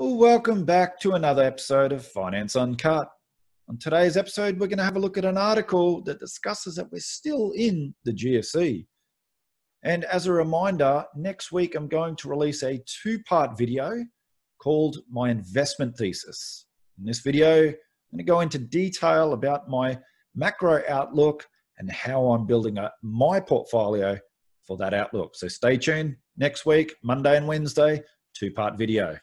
Welcome back to another episode of Finance Uncut. On today's episode, we're going to have a look at an article that discusses that we're still in the GFC. And as a reminder, next week I'm going to release a two part video called My Investment Thesis. In this video, I'm going to go into detail about my macro outlook and how I'm building up my portfolio for that outlook. So stay tuned next week, Monday and Wednesday, two part video.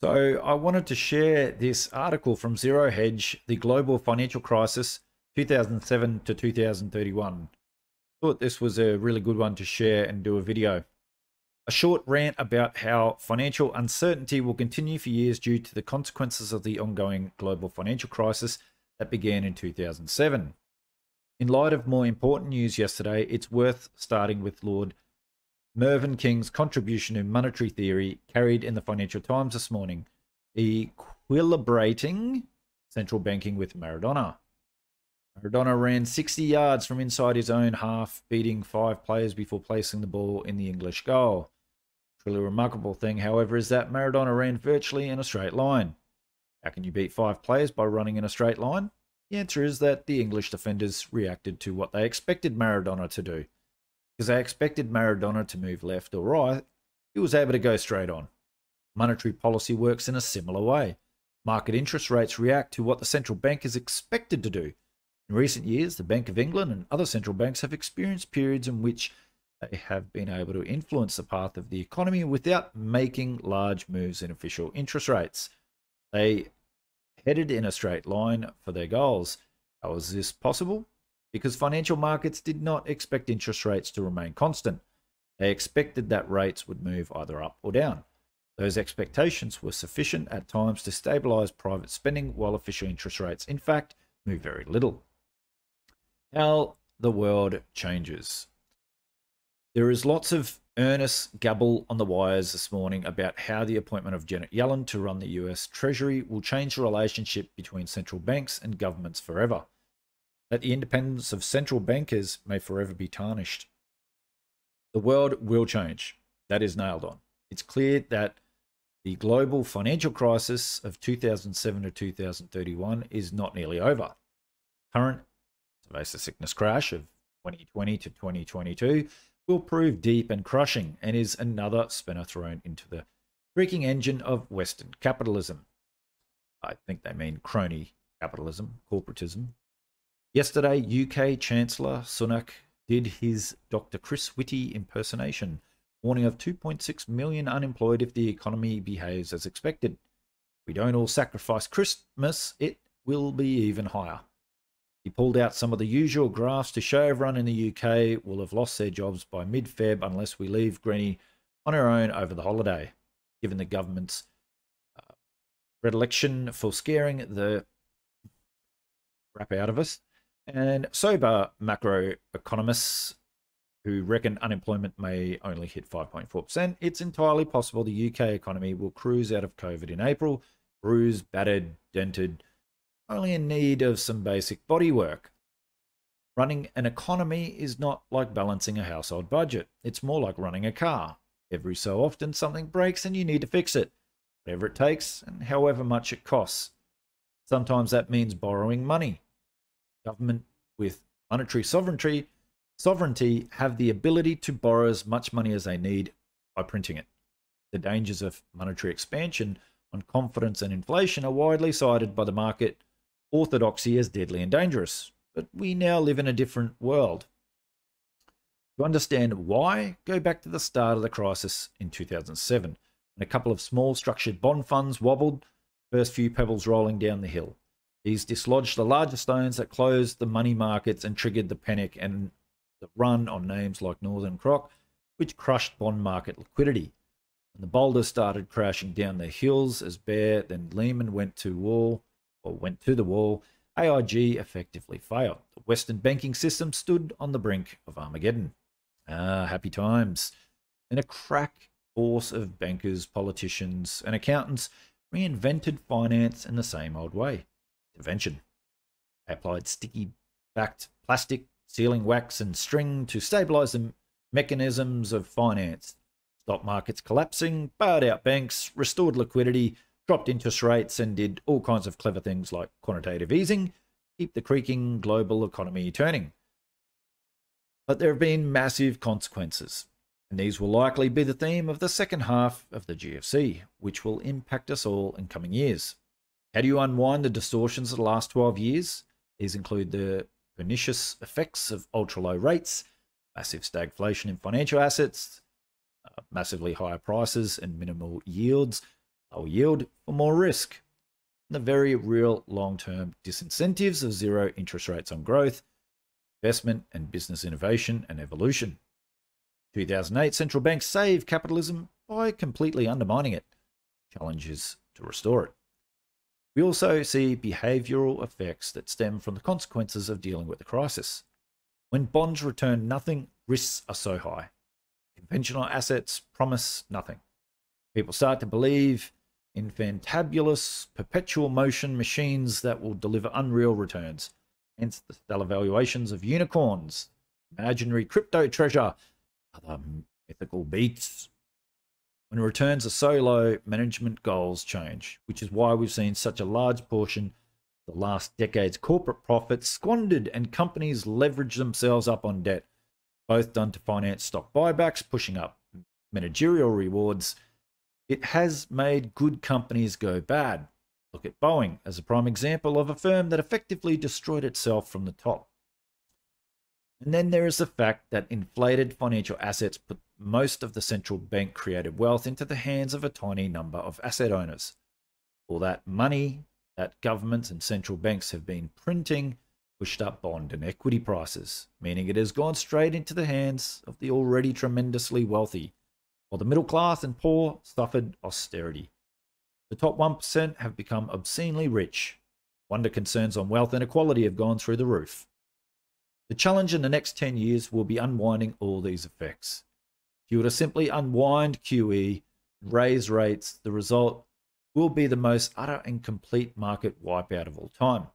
So I wanted to share this article from Zero Hedge, the global financial crisis 2007 to 2031. Thought this was a really good one to share and do a video. A short rant about how financial uncertainty will continue for years due to the consequences of the ongoing global financial crisis that began in 2007. In light of more important news yesterday, it's worth starting with Lord Mervyn King's contribution in monetary theory carried in the Financial Times this morning, equilibrating central banking with Maradona. Maradona ran 60 yards from inside his own half, beating five players before placing the ball in the English goal. Truly remarkable thing, however, is that Maradona ran virtually in a straight line. How can you beat five players by running in a straight line? The answer is that the English defenders reacted to what they expected Maradona to do because they expected Maradona to move left or right, he was able to go straight on. Monetary policy works in a similar way. Market interest rates react to what the central bank is expected to do. In recent years, the Bank of England and other central banks have experienced periods in which they have been able to influence the path of the economy without making large moves in official interest rates. They headed in a straight line for their goals. How is this possible? Because financial markets did not expect interest rates to remain constant. They expected that rates would move either up or down. Those expectations were sufficient at times to stabilize private spending while official interest rates, in fact, move very little. How the world changes. There is lots of earnest gabble on the wires this morning about how the appointment of Janet Yellen to run the US Treasury will change the relationship between central banks and governments forever that the independence of central bankers may forever be tarnished. The world will change. That is nailed on. It's clear that the global financial crisis of 2007 to 2031 is not nearly over. Current pervasive sickness crash of 2020 to 2022 will prove deep and crushing and is another spinner thrown into the creaking engine of Western capitalism. I think they mean crony capitalism, corporatism, Yesterday, UK Chancellor Sunak did his Dr. Chris Whitty impersonation, warning of 2.6 million unemployed if the economy behaves as expected. we don't all sacrifice Christmas, it will be even higher. He pulled out some of the usual graphs to show everyone in the UK will have lost their jobs by mid Feb unless we leave Granny on her own over the holiday, given the government's uh, predilection for scaring the crap out of us. And sober macroeconomists who reckon unemployment may only hit 5.4%, it's entirely possible the UK economy will cruise out of COVID in April, bruised, battered, dented, only in need of some basic body work. Running an economy is not like balancing a household budget. It's more like running a car. Every so often something breaks and you need to fix it, whatever it takes and however much it costs. Sometimes that means borrowing money government with monetary sovereignty sovereignty have the ability to borrow as much money as they need by printing it. The dangers of monetary expansion on confidence and inflation are widely cited by the market orthodoxy as deadly and dangerous. But we now live in a different world. To understand why, go back to the start of the crisis in 2007, when a couple of small structured bond funds wobbled, first few pebbles rolling down the hill. He's dislodged the larger stones that closed the money markets and triggered the panic and the run on names like Northern Rock, which crushed bond market liquidity. The boulders started crashing down the hills as Bear then Lehman went to wall or went to the wall. AIG effectively failed. The Western banking system stood on the brink of Armageddon. Ah, happy times. And a crack force of bankers, politicians, and accountants reinvented finance in the same old way intervention. They applied sticky backed plastic, sealing wax, and string to stabilize the mechanisms of finance. Stock markets collapsing, bailed out banks, restored liquidity, dropped interest rates, and did all kinds of clever things like quantitative easing, keep the creaking global economy turning. But there have been massive consequences, and these will likely be the theme of the second half of the GFC, which will impact us all in coming years. How do you unwind the distortions of the last 12 years? These include the pernicious effects of ultra low rates, massive stagflation in financial assets, uh, massively higher prices and minimal yields, lower yield for more risk, and the very real long term disincentives of zero interest rates on growth, investment, and business innovation and evolution. 2008 central banks saved capitalism by completely undermining it. Challenges to restore it. We also see behavioral effects that stem from the consequences of dealing with the crisis. When bonds return nothing, risks are so high. Conventional assets promise nothing. People start to believe in fantabulous, perpetual motion machines that will deliver unreal returns. Hence the stellar valuations of unicorns, imaginary crypto treasure, other mythical beasts when returns are so low, management goals change, which is why we've seen such a large portion of the last decade's corporate profits squandered and companies leverage themselves up on debt, both done to finance stock buybacks, pushing up managerial rewards. It has made good companies go bad. Look at Boeing as a prime example of a firm that effectively destroyed itself from the top. And then there is the fact that inflated financial assets put most of the central bank created wealth into the hands of a tiny number of asset owners. All that money that governments and central banks have been printing pushed up bond and equity prices, meaning it has gone straight into the hands of the already tremendously wealthy, while the middle class and poor suffered austerity. The top 1% have become obscenely rich. Wonder concerns on wealth inequality have gone through the roof. The challenge in the next 10 years will be unwinding all these effects. If you were to simply unwind QE, raise rates, the result will be the most utter and complete market wipeout of all time.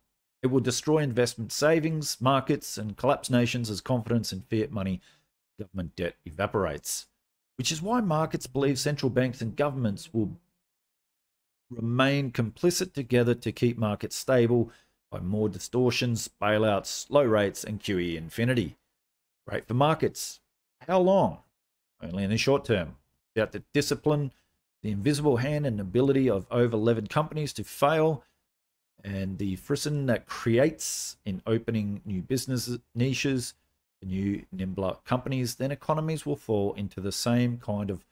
It will destroy investment savings, markets, and collapse nations as confidence in fiat money government debt evaporates. Which is why markets believe central banks and governments will remain complicit together to keep markets stable by more distortions, bailouts, low rates, and QE infinity. Great for markets. How long? Only in the short term. Without the discipline, the invisible hand and ability of over levered companies to fail, and the frisson that creates in opening new business niches, new nimbler companies, then economies will fall into the same kind of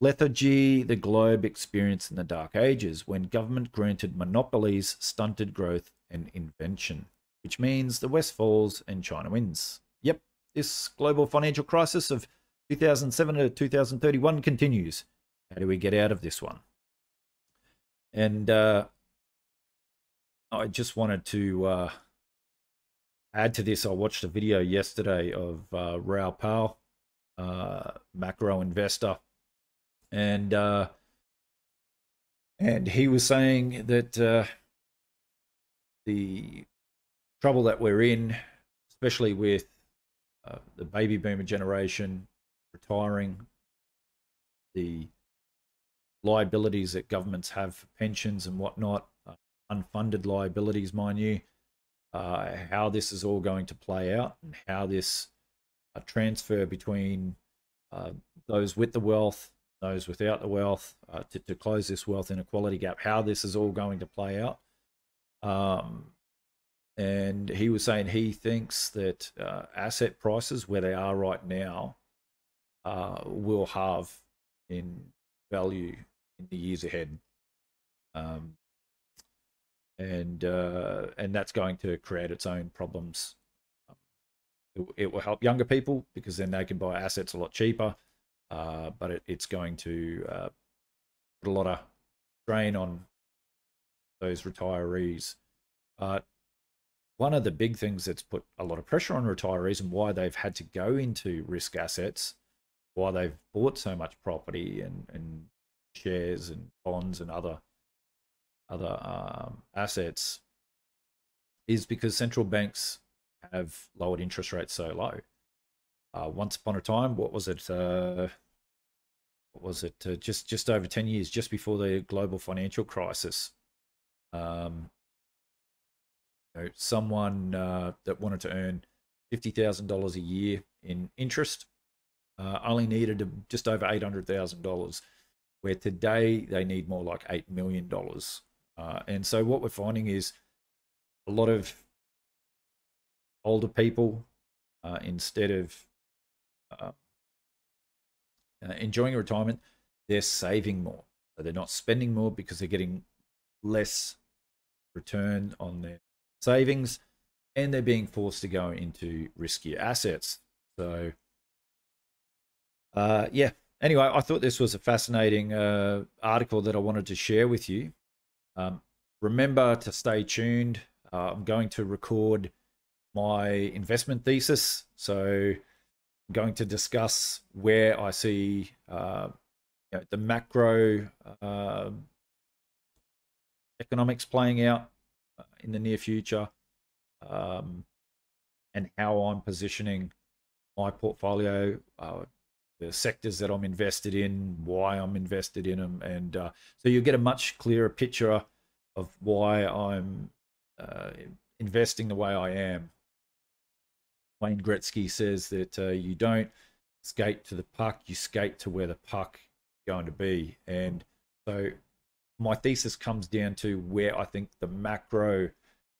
lethargy the globe experienced in the Dark Ages when government granted monopolies stunted growth and invention, which means the West falls and China wins. This global financial crisis of 2007 to 2031 continues. How do we get out of this one? And uh, I just wanted to uh, add to this. I watched a video yesterday of uh, Raoul Pal, uh, macro investor, and uh, and he was saying that uh, the trouble that we're in, especially with uh, the baby boomer generation retiring, the liabilities that governments have for pensions and whatnot, uh, unfunded liabilities, mind you, uh, how this is all going to play out and how this uh, transfer between uh, those with the wealth, those without the wealth, uh, to, to close this wealth inequality gap, how this is all going to play out. Um, and he was saying he thinks that uh, asset prices where they are right now uh, will have in value in the years ahead. Um, and uh, and that's going to create its own problems. It, it, will help younger people because then they can buy assets a lot cheaper uh, but it, it's going to uh, put a lot of strain on those retirees. But one of the big things that's put a lot of pressure on retirees and why they've had to go into risk assets, why they've bought so much property and, and shares and bonds and other other um, assets is because central banks have lowered interest rates so low. Uh, once upon a time, what was it? Uh, what was it? Uh, just just over ten years, just before the global financial crisis, um, know, someone uh, that wanted to earn fifty thousand dollars a year in interest uh, only needed just over eight hundred thousand dollars, where today they need more like eight million dollars. Uh, and so what we're finding is a lot of older people uh, instead of uh, uh, enjoying retirement, they're saving more. So they're not spending more because they're getting less return on their savings and they're being forced to go into riskier assets. So, uh, yeah. Anyway, I thought this was a fascinating uh, article that I wanted to share with you. Um, remember to stay tuned. Uh, I'm going to record my investment thesis. So, I'm going to discuss where I see uh, you know, the macro uh, economics playing out in the near future um, and how I'm positioning my portfolio, uh, the sectors that I'm invested in, why I'm invested in them. And uh, so you get a much clearer picture of why I'm uh, investing the way I am. Wayne Gretzky says that uh, you don't skate to the puck, you skate to where the puck is going to be. And so my thesis comes down to where I think the macro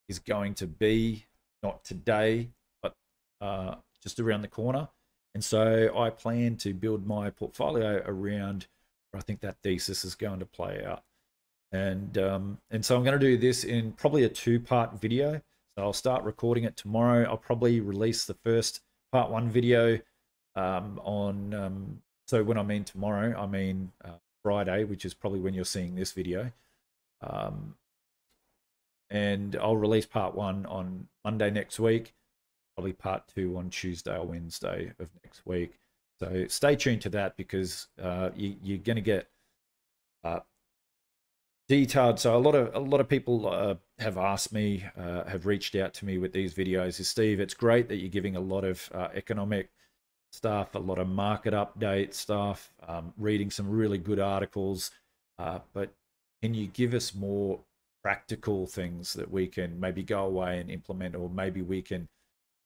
is going to be, not today, but uh, just around the corner. And so I plan to build my portfolio around where I think that thesis is going to play out. And um, and so I'm going to do this in probably a two-part video. So I'll start recording it tomorrow. I'll probably release the first part one video um, on. Um, so when I mean tomorrow, I mean uh, Friday, which is probably when you're seeing this video. Um, and I'll release part one on Monday next week, probably part two on Tuesday or Wednesday of next week. So stay tuned to that because uh, you, are going to get uh, detailed. So a lot of a lot of people uh, have asked me, uh, have reached out to me with these videos. Is Steve? It's great that you're giving a lot of uh, economic stuff, a lot of market update stuff, um, reading some really good articles. Uh, but can you give us more practical things that we can maybe go away and implement, or maybe we can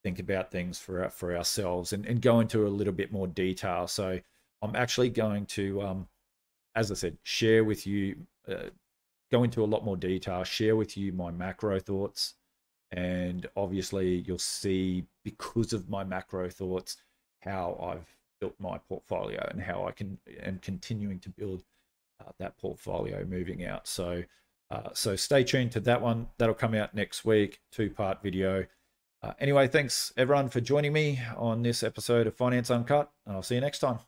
think about things for for ourselves and, and go into a little bit more detail. So I'm actually going to, um, as I said, share with you, uh, go into a lot more detail, share with you my macro thoughts, and obviously you'll see because of my macro thoughts how I've built my portfolio and how I can am continuing to build uh, that portfolio moving out. So, uh, so stay tuned to that one. That'll come out next week, two part video. Uh, anyway, thanks everyone for joining me on this episode of Finance Uncut, and I'll see you next time.